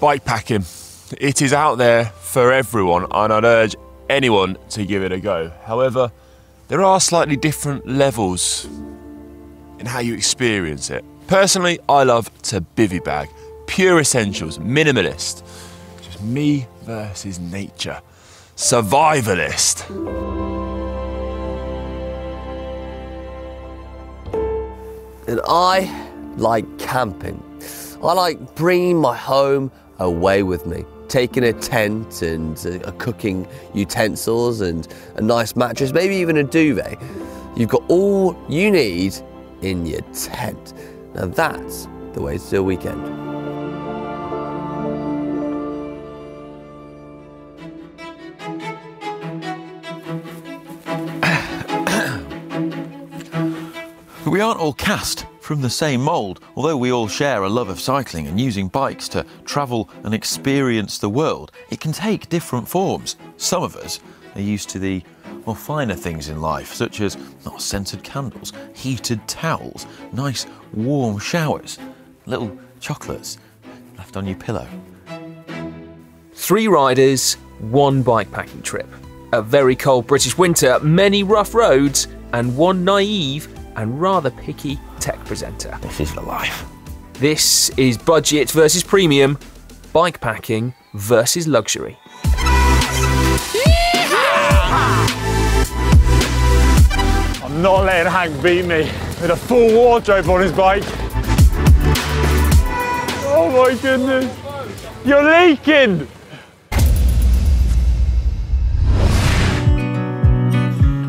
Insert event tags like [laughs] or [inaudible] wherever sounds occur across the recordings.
Bikepacking. It is out there for everyone, and I'd urge anyone to give it a go. However, there are slightly different levels in how you experience it. Personally, I love to bivy bag, pure essentials, minimalist. Just me versus nature. Survivalist. And I like camping. I like bringing my home away with me, taking a tent and uh, cooking utensils and a nice mattress, maybe even a duvet. You've got all you need in your tent. Now that's the way to do a weekend. We aren't all cast from the same mould, although we all share a love of cycling and using bikes to travel and experience the world. It can take different forms. Some of us are used to the more finer things in life, such as scented candles, heated towels, nice warm showers, little chocolates left on your pillow. Three riders, one bikepacking trip. A very cold British winter, many rough roads, and one naive and rather picky tech presenter. This is the life. This is budget versus premium, bike packing versus luxury. I'm not letting Hank beat me with a full wardrobe on his bike. Oh my goodness. You're leaking!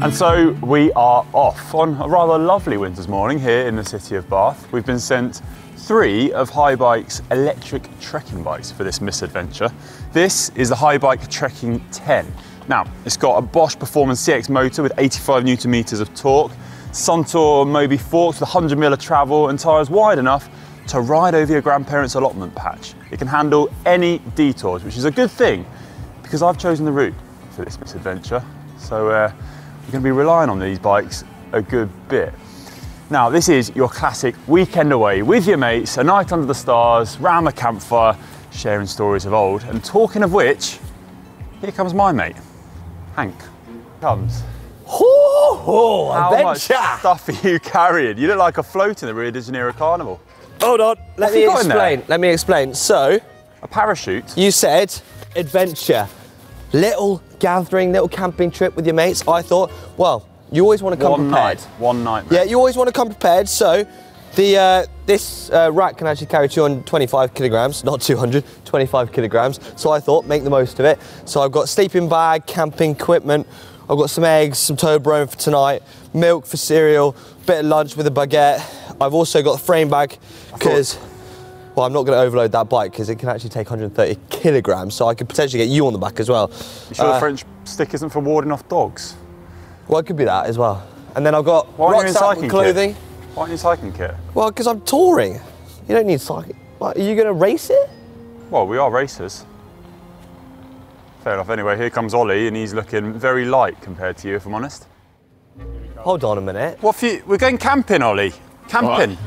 And so we are off on a rather lovely winter's morning here in the city of Bath. We've been sent three of Haibike's electric trekking bikes for this misadventure. This is the Haibike Trekking 10. Now, it's got a Bosch Performance CX motor with 85 newton meters of torque, Suntour Mobie forks with 100 mil of travel and tyres wide enough to ride over your grandparents' allotment patch. It can handle any detours, which is a good thing because I've chosen the route for this misadventure. So uh, you're going to be relying on these bikes a good bit. Now, this is your classic weekend away with your mates, a night under the stars, round the campfire, sharing stories of old. And talking of which, here comes my mate, Hank. Comes. Oh, How much adventure! stuff are you carrying? You look like a float in the Rio de Janeiro Carnival. Hold on, let have me you got in there? explain. Let me explain. So, A parachute. you said adventure, little gathering, little camping trip with your mates. I thought, well, you always want to come One prepared. night. One night. Yeah, you always want to come prepared. So, the uh, this uh, rack can actually carry 225 kilograms, not 200, 25 kilograms. So I thought, make the most of it. So I've got sleeping bag, camping equipment. I've got some eggs, some Toblerone for tonight, milk for cereal, bit of lunch with a baguette. I've also got a frame bag because. Well, I'm not going to overload that bike because it can actually take 130 kilograms, so I could potentially get you on the back as well. You sure Uh, the French stick isn't for warding off dogs? Well, it could be that as well. And then I've got Why aren't you in rucksack cycling clothing. kit? Why aren't you cycling kit? Well, because I'm touring. You don't need cycling. What, are you going to race it? Well, we are racers. Fair enough. Anyway, here comes Ollie, and he's looking very light compared to you, if I'm honest. Hold on a minute. What for you? We're going camping, Ollie. Camping.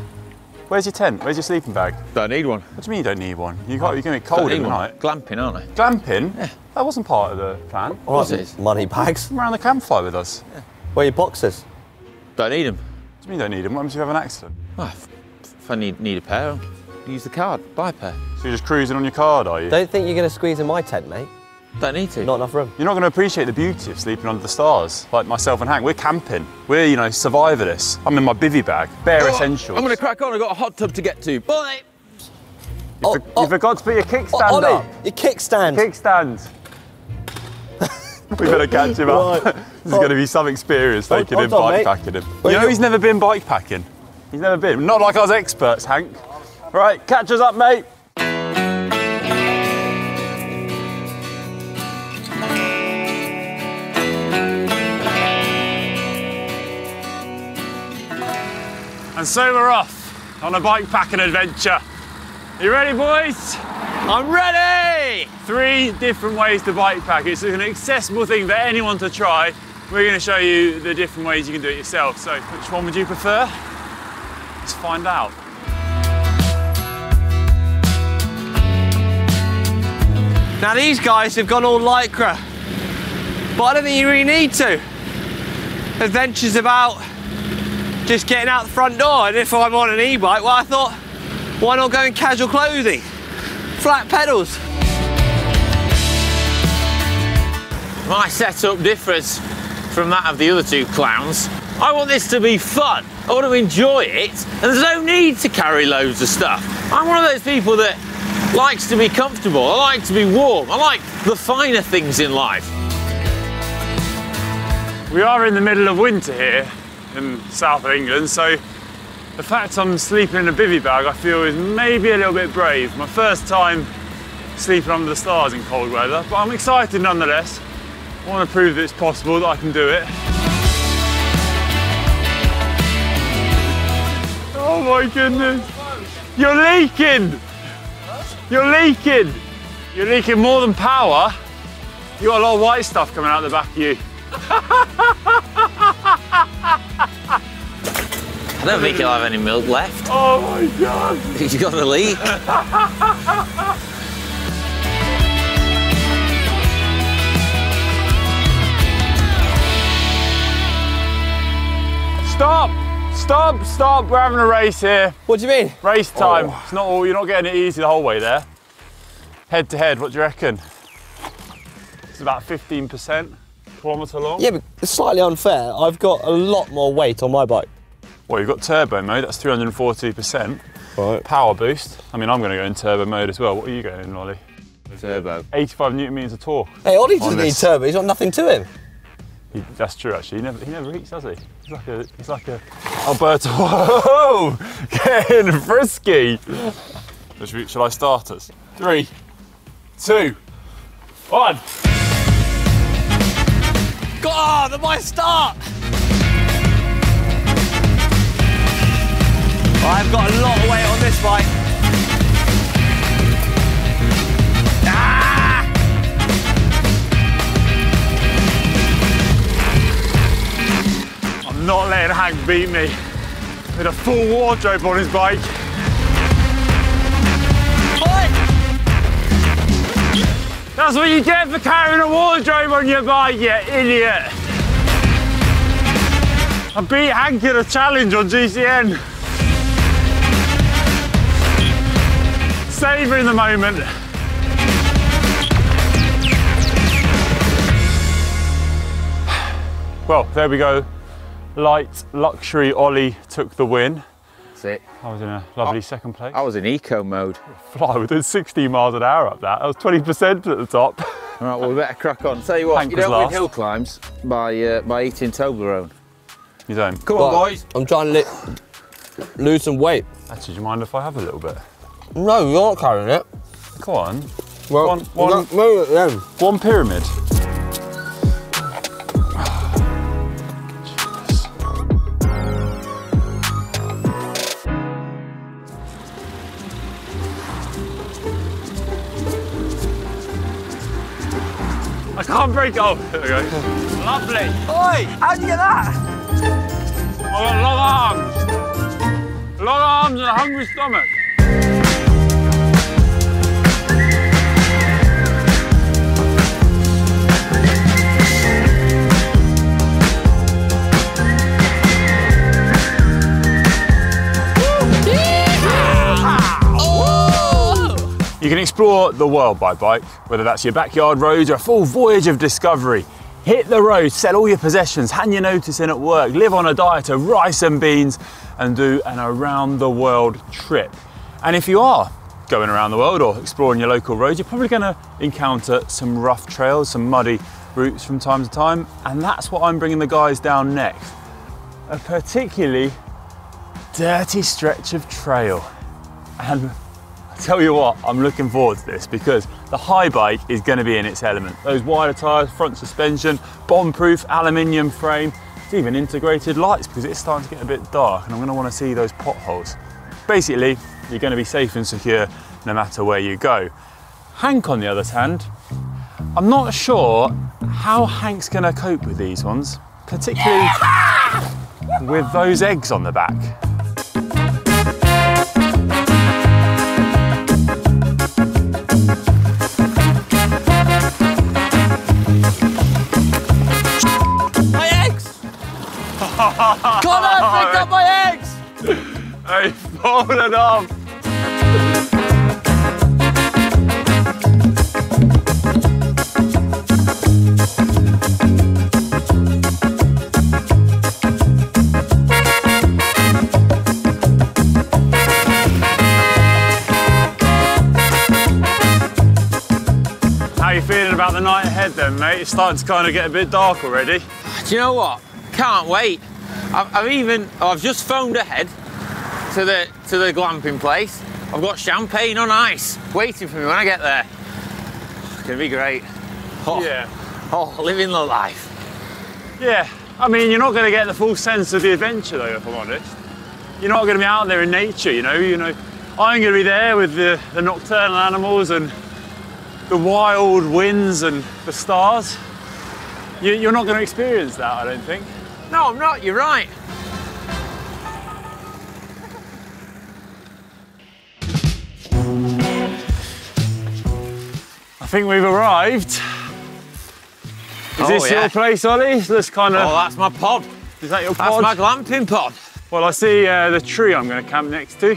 Alright. Where's your tent? Where's your sleeping bag? Don't need one. What do you mean you don't need one? You got, oh. you're going to be cold in the night. Glamping, aren't I? Glamping? Yeah. That wasn't part of the plan. All Was it? Money bags. Come around the campfire with us. Where are your boxes? Don't need them. What do you mean you don't need them? What happens if you have an accident? Ah, oh, if, if I need, need a pair, I'll use the card, buy a pair. So you're just cruising on your card, are you? Don't think you're going to squeeze in my tent, mate. Don't need to. Not enough room. You're not going to appreciate the beauty of sleeping under the stars, like myself and Hank. We're camping. We're, you know, survivalists. I'm in my bivy bag, bare oh, essentials. I'm going to crack on. I've got a hot tub to get to. Bye. You, Oh, for- oh. you forgot to put your Oh, kickstand Ollie, up. your kickstand. Kickstand. we better catch him up. [laughs] Right. [laughs] this is going to be some experience Hold- taking him hold on, bike mate. packing him. Where you know he's never been bike packing. He's never been. Not like us experts, Hank. Right, catch us up, mate. And so we're off on a bike packing adventure. You ready, boys? I'm ready! Three different ways to bike pack. It's an accessible thing for anyone to try. We're gonna show you the different ways you can do it yourself. So which one would you prefer? Let's find out. Now these guys have gone all Lycra, but I don't think you really need to. Adventure's about just getting out the front door, and if I'm on an e-bike, well, I thought, why not go in casual clothing? Flat pedals. My setup differs from that of the other two clowns. I want this to be fun. I want to enjoy it, and there's no need to carry loads of stuff. I'm one of those people that likes to be comfortable. I like to be warm. I like the finer things in life. We are in the middle of winter here in south of England, so the fact I'm sleeping in a bivy bag I feel is maybe a little bit brave. My first time sleeping under the stars in cold weather, but I'm excited nonetheless. I want to prove that it's possible that I can do it. Oh my goodness! You're leaking! You're leaking! You're leaking more than power. You got a lot of white stuff coming out the back of you. [laughs] I don't think you'll have any milk left. Oh my god! [laughs] You've got the leak. Stop! Stop! Stop! We're having a race here. What do you mean? Race oh. time. It's not all. You're not getting it easy the whole way there. Head to head. What do you reckon? It's about 15% kilometre long. Yeah, but it's slightly unfair. I've got a lot more weight on my bike. Well, you've got turbo mode. That's 340%. Right. Power boost. I mean, I'm going to go in turbo mode as well. What are you going in, Ollie? Turbo. 85 newton meters of torque. Hey, Ollie doesn't need turbo. He's got nothing to him. He, that's true, actually. He never, he never eats, does he? He's like a, he's like a Alberto. [laughs] Whoa! Getting frisky. Shall, we- shall I start us? Three, two, one. God, my ah, start! I've got a lot of weight on this bike. Ah! I'm not letting Hank beat me. With a full wardrobe on his bike. That's what you get for carrying a wardrobe on your bike, you idiot. I beat Hank in a challenge on GCN. Savouring the moment. Well, there we go. Light luxury Ollie took the win. That's it. I was in a lovely second place. I was in eco mode. Fly within 60 miles an hour up that. I was 20% at the top. All right, well, we better crack on. Tell you what, Hank you was don't win hill climbs by uh, by eating Toblerone. You don't. Come on, Right, boys. I'm trying to lose some weight. Actually, do you mind if I have a little bit? No, you're not carrying it. Come on. Well, One- one- move it then. One pyramid. I can't break. Oh, there we go. Lovely. Oi! How'd you get that? I got long arms. Long arms and a hungry stomach. You can explore the world by bike, whether that's your backyard roads or a full voyage of discovery. Hit the road, sell all your possessions, hand your notice in at work, live on a diet of rice and beans, and do an around the world trip. And if you are going around the world or exploring your local roads, you're probably going to encounter some rough trails, some muddy routes from time to time, and that's what I'm bringing the guys down next. A particularly dirty stretch of trail. And tell you what, I'm looking forward to this because the Haibike is going to be in its element. Those wider tyres, front suspension, bomb-proof aluminium frame, it's even integrated lights because it's starting to get a bit dark and I'm going to want to see those potholes. Basically, you're going to be safe and secure no matter where you go. Hank, on the other hand, I'm not sure how Hank's going to cope with these ones, particularly [laughs] with those eggs on the back. Conor, picked up my eggs! Hey, fallen off. How you feeling about the night ahead then, mate? It's starting to kind of get a bit dark already. Do you know what? Can't wait. I've, I've even I've just phoned ahead to the to the glamping place. I've got champagne on ice waiting for me when I get there. It's gonna be great. Oh, Yeah. oh living the life. Yeah, I mean, you're not going to get the full sense of the adventure, though, if I'm honest. You're not going to be out there in nature, you know. You know, I'm going to be there with the, the nocturnal animals and the wild winds and the stars. You, you're not going to experience that, I don't think. No, I'm not. You're right. I think we've arrived. Is Oh, this yeah. your place, Ollie? This kind of. Oh, that's my pod. is that your pod? That's my glamping pod. Well, I see uh, the tree I'm going to camp next to.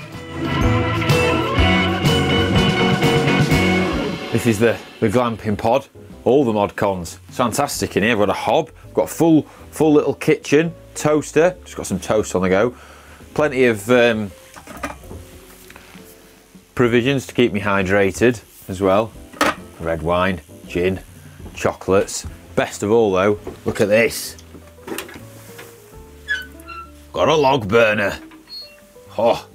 This is the, the glamping pod. All the mod cons. It's fantastic in here. I've got a hob, I've got a full full little kitchen, toaster, just got some toast on the go. Plenty of um, provisions to keep me hydrated as well. Red wine, gin, chocolates. Best of all though, look at this. Got a log burner. Oh,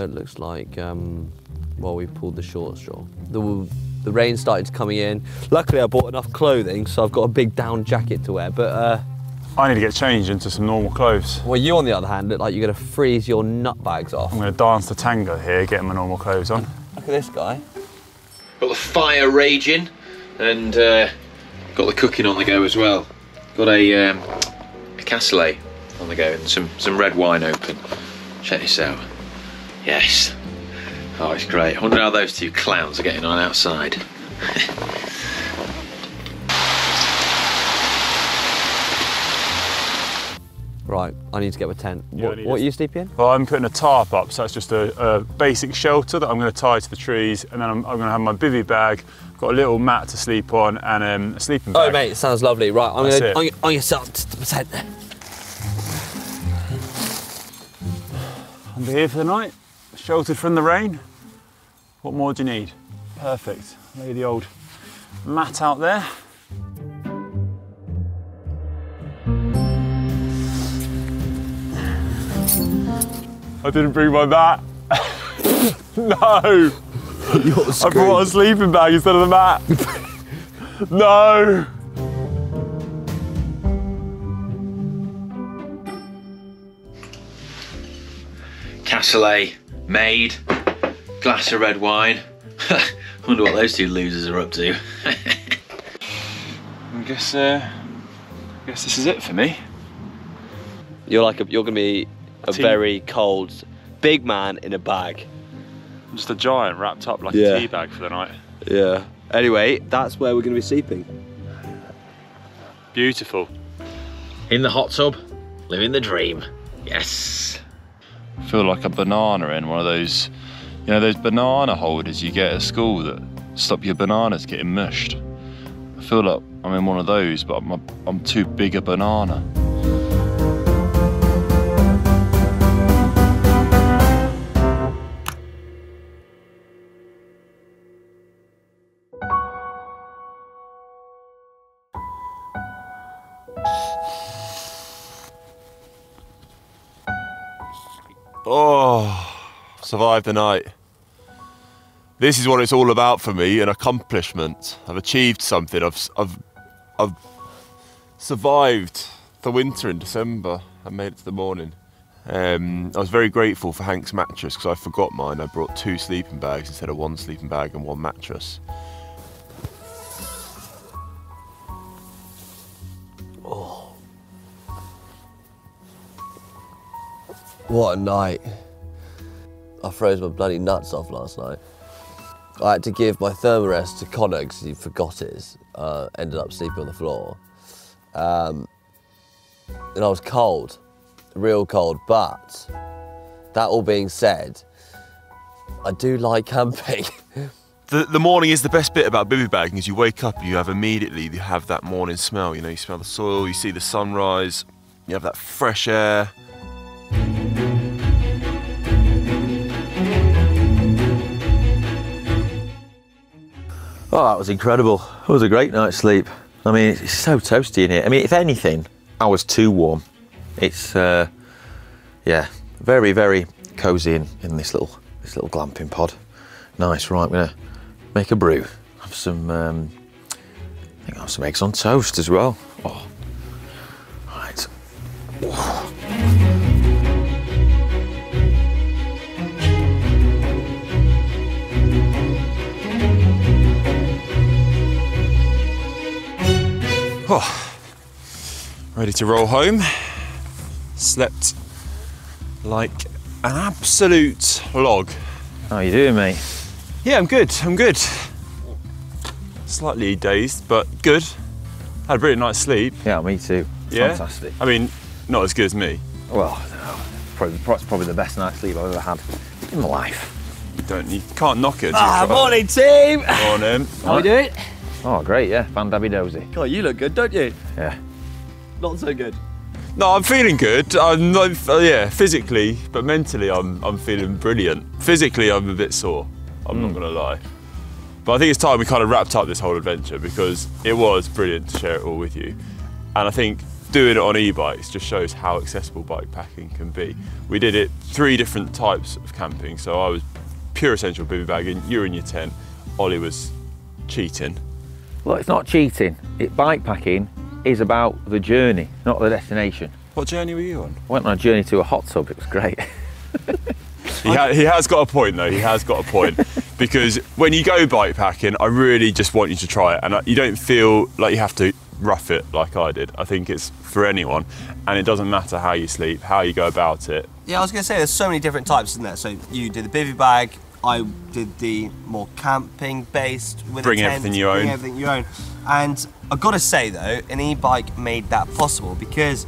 So it looks like, um, well, we pulled the short straw. The, the rain started to coming in. Luckily, I bought enough clothing, so I've got a big down jacket to wear. But, uh, I need to get changed into some normal clothes. well, you, on the other hand, look like you're going to freeze your nut bags off. I'm going to dance the tango here, getting my normal clothes on. Look at this guy. Got the fire raging and uh, got the cooking on the go as well. Got a, um, a cassoulet on the go and some, some red wine open. Check this out. Yes. Oh, it's great. I wonder how those two clowns are getting on outside. Right, I need to get my tent. Yeah, what what are you sleeping in? Well, I'm putting a tarp up, so it's just a, a basic shelter that I'm going to tie to the trees, and then I'm, I'm going to have my bivvy bag, got a little mat to sleep on, and um, a sleeping bag. Oh, mate, it sounds lovely. Right, I'm That's going to. I'm going to set up to the tent there. I'm here for the night, sheltered from the rain. What more do you need? Perfect. Lay the old mat out there. I didn't bring my mat. [laughs] no. I brought a sleeping bag instead of the mat. [laughs] no. Cassoulet made, glass of red wine. [laughs] wonder what those two losers are up to. [laughs] I guess, uh, I guess this is it for me. You're like a, you're going to be a Tea. very cold, big man in a bag. I'm just a giant wrapped up like Yeah. a tea bag for the night. Yeah. Anyway, that's where we're going to be sleeping. Beautiful. In the hot tub, living the dream. Yes. Feel like a banana in one of those, you know, those banana holders you get at school that stop your bananas getting mushed. I feel like I'm in one of those, but I'm, a, I'm too big a banana. Oh, survived the night. This is what it's all about for me an accomplishment. I've achieved something. I've, I've, I've survived the winter in December. I made it to the morning. Um, I was very grateful for Hank's mattress because I forgot mine. I brought two sleeping bags instead of one sleeping bag and one mattress. What a night. I froze my bloody nuts off last night. I had to give my thermarest to Conor because he forgot his. Uh, ended up sleeping on the floor. Um, and I was cold, real cold. But that all being said, I do like camping. [laughs] The, the morning is the best bit about bivy bagging is you wake up you have immediately you have that morning smell. You know, you smell the soil, you see the sunrise, you have that fresh air. Oh, that was incredible. It was a great night's sleep. I mean, it's so toasty in here. I mean, if anything, I was too warm. It's, uh, yeah, very, very cosy in, in this little this little glamping pod. Nice. Right, I'm gonna make a brew. Have some, um, I think I have some eggs on toast as well. Oh, right. Oh, ready to roll home. Slept like an absolute log. How you doing, mate? Yeah, I'm good. I'm good. Slightly dazed, but good. Had a brilliant night's sleep. Yeah, me too. Yeah. Fantastic. I mean, not as good as me. Well, I. Probably, it's probably the best night's sleep I've ever had in my life. You Don't you can't knock it. ah, morning, team. Morning. How are we doing? Oh, great, yeah. Fan Dabby Dozy. God, you look good, don't you? Yeah. Not so good. No, I'm feeling good. I'm not, uh, yeah, physically, but mentally, I'm I'm feeling brilliant. Physically, I'm a bit sore. I'm not gonna lie. But I think it's time we kind of wrapped up this whole adventure because it was brilliant to share it all with you. And I think doing it on e-bikes just shows how accessible bike packing can be. We did it three different types of camping. So I was pure essential bivy bagging. You were in your tent. Ollie was cheating. Well, it's not cheating. It bike packing is about the journey, not the destination. What journey were you on? I went on a journey to a hot tub. It was great. [laughs] He, ha- he has got a point though. He has got a point [laughs] because when you go bike packing, I really just want you to try it, and uh, you don't feel like you have to rough it like I did. I think it's for anyone, and it doesn't matter how you sleep, how you go about it. Yeah, I was going to say there's so many different types in there. So you do the bivy bag. I did the more camping based with Bring a tent, everything you bring own. everything you own. And I've got to say though, an e-bike made that possible because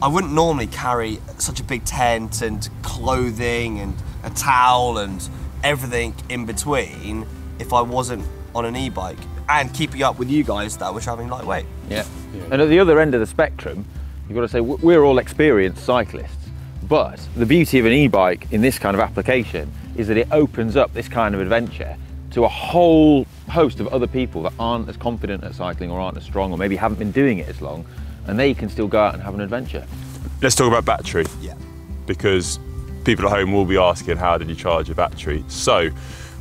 I wouldn't normally carry such a big tent and clothing and a towel and everything in between if I wasn't on an e-bike and keeping up with you guys that were traveling lightweight. Yeah. And at the other end of the spectrum, you've got to say we're all experienced cyclists. But the beauty of an e-bike in this kind of application is that it opens up this kind of adventure to a whole host of other people that aren't as confident at cycling or aren't as strong or maybe haven't been doing it as long and they can still go out and have an adventure. Let's talk about battery Yeah. because people at home will be asking how did you charge your battery. So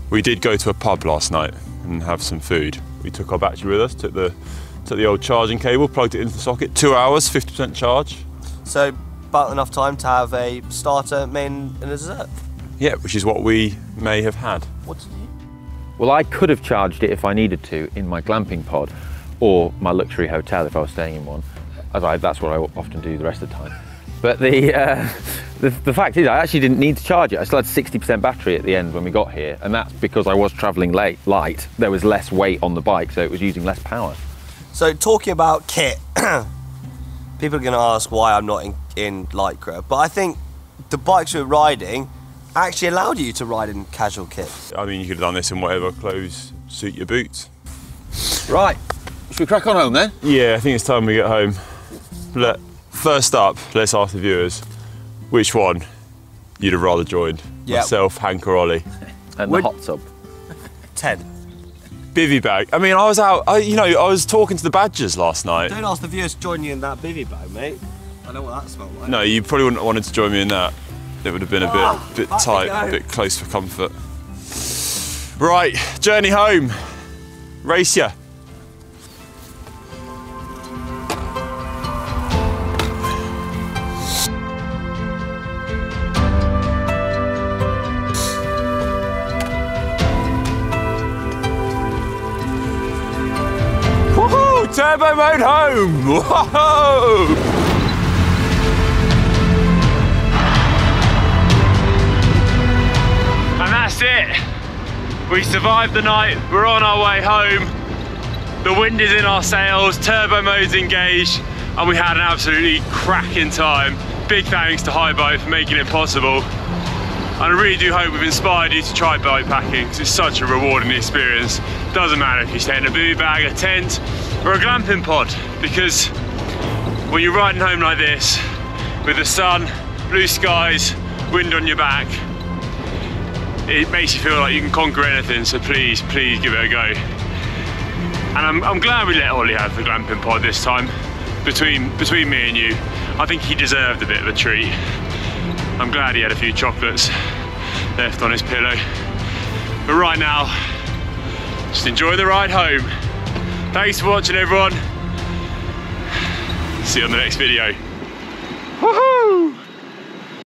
we did go to a pub last night and have some food. We took our battery with us, took the took the old charging cable, plugged it into the socket. Two hours, 50% charge. So about enough time to have a starter, main, and a dessert. Yeah, which is what we may have had. What did? Well, I could have charged it if I needed to in my glamping pod or my luxury hotel if I was staying in one, as I, that's what I often do the rest of the time. But the, uh, [laughs] the, the fact is, I actually didn't need to charge it. I still had 60% battery at the end when we got here, and that's because I was travelling late, light. There was less weight on the bike, so it was using less power. So talking about kit, [clears throat] people are going to ask why I'm not in, in Lycra, but I think the bikes we're riding actually allowed you to ride in casual kit. I mean, you could have done this in whatever clothes suit your boots. Right, should we crack on home then? Yeah, I think it's time we get home. Let, first up, let's ask the viewers which one you'd have rather joined. Yeah. Myself, Hank, or Ollie. And Would- the hot tub. 10. Bivy bag. I mean, I was out. I, you know, I was talking to the Badgers last night. Don't ask the viewers to join you in that bivy bag, mate. I know what that smelled like. No, you probably wouldn't have wanted to join me in that. It would have been a bit, ah, bit tight, a bit close for comfort. Right, journey home. Race ya. Woohoo! Turbo mode home! Whoa! That's it. We survived the night, we're on our way home. The wind is in our sails, turbo mode's engaged, and we had an absolutely cracking time. Big thanks to Haibike for making it possible. And I really do hope we've inspired you to try bikepacking because it's such a rewarding experience. Doesn't matter if you stay in a boo bag, a tent, or a glamping pod, because when you're riding home like this, with the sun, blue skies, wind on your back, it makes you feel like you can conquer anything, so please, please give it a go. And I'm, I'm glad we let Ollie have the glamping pod this time. Between, between me and you, I think he deserved a bit of a treat. I'm glad he had a few chocolates left on his pillow. But right now, just enjoy the ride home. Thanks for watching everyone. See you on the next video. Woohoo!